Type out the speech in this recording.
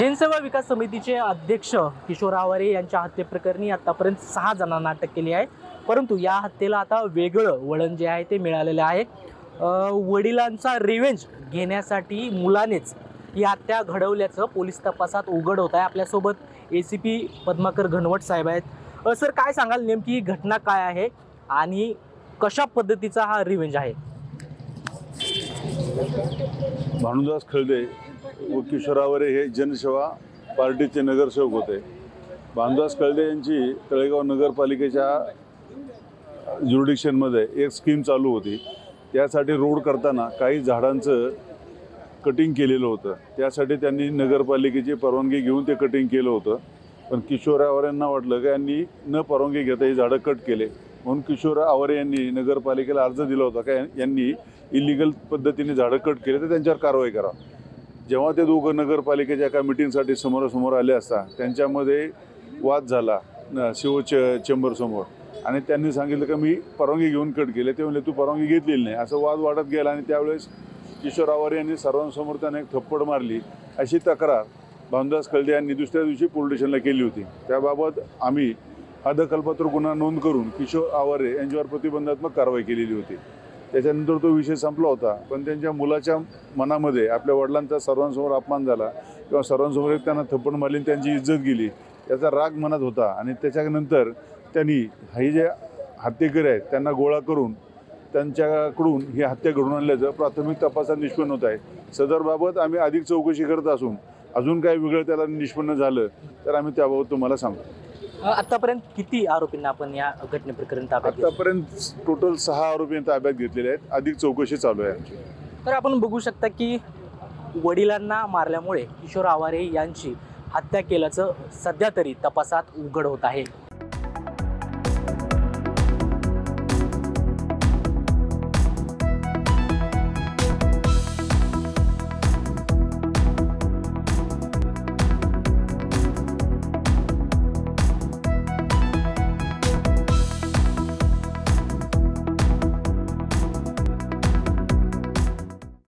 जनसेवा विकास समितीचे अध्यक्ष किशोर आवारे यांच्या हत्येप्रकरणी आतापर्यंत सहा जणांना अटक केली आहे. परंतु या हत्येला आता वेगळं वळण जे आहे ते मिळालेलं आहे. वडिलांचा रिव्हेंज घेण्यासाठी मुलानेच ही हत्या घडवल्याचं पोलीस तपासात उघड होत आहे. आपल्यासोबत A C P Padmakar Ghanwat साहेब आहेत. सर काय सांगाल? नेमकी ही घटना काय आहे? आणि कशा पद्धतीचा हा रिव्हेंज आहे? भानुदास खळदे व किशोरावरे हे जनसेवा पार्टीचे नगरसेवक होते. भानुदास खळदे यांची तळेगाव नगरपालिकेच्या ज्युरिडिक्शनमध्ये एक स्कीम चालू होती. त्यासाठी रोड करताना काही झाडांचं कटिंग केलेलं होतं. त्यासाठी त्यांनी नगरपालिकेची परवानगी घेऊन ते कटिंग केलं होतं. पण किशोर यांना वाटलं की यांनी न परवानगी घेता ही झाडं कट केले. म्हणून किशोर आवारे यांनी नगरपालिकेला अर्ज दिला होता का? यांनी इलिगल पद्धतीने झाडं कट केले तर त्यांच्यावर कारवाई करा. जेव्हा ते दोघं नगरपालिकेच्या एका मिटिंगसाठी समोरासमोर आले असता त्यांच्यामध्ये वाद झाला शिव च चेंबरसमोर आणि त्यांनी सांगितलं का मी परवानगी घेऊन कट केले. ते म्हणले तू परवानगी घेतलेली नाही. असं वाद वाढत गेला आणि त्यावेळेस किशोर आवारे यांनी सर्वांसमोर त्यांना एक थप्पड मारली. अशी तक्रार भामदास कळदे यांनी दुसऱ्या दिवशी पोलीस स्टेशनला केली होती. त्याबाबत आम्ही हा दखलपात्र गुन्हा नोंद करून किशोर आवारे यांच्यावर प्रतिबंधात्मक कारवाई केलेली होती. त्याच्यानंतर तो विषय संपला होता पण त्यांच्या मुलाच्या मनामध्ये आपल्या वडिलांचा सर्वांसमोर अपमान झाला किंवा सर्वांसमोर एक त्यांना थप्पड मारली त्यांची इज्जत गेली त्याचा राग मनात होता आणि त्याच्यानंतर त्यांनी हे जे हत्येकरी आहेत त्यांना गोळा करून त्यांच्याकडून ही हत्या घडून आणल्याचं प्राथमिक तपासात निष्पन्न होत आहे. सदरबाबत आम्ही अधिक चौकशी करत असून अजून काही वेगळं त्याला निष्पन्न झालं तर आम्ही त्याबाबत तुम्हाला सांगतो आतापर्यंत किती आरोपींना आपण या घटनेप्रकरणी ताब्यात घेतलं? आतापर्यंत टोटल सहा आरोपी ताब्यात घेतलेले आहेत. अधिक चौकशी चालू आहे आमची. तर आपण बघू शकता की वडिलांना मारल्यामुळे किशोर आवारे यांची हत्या केल्याचं सध्या तरी तपासात उघड होत आहे.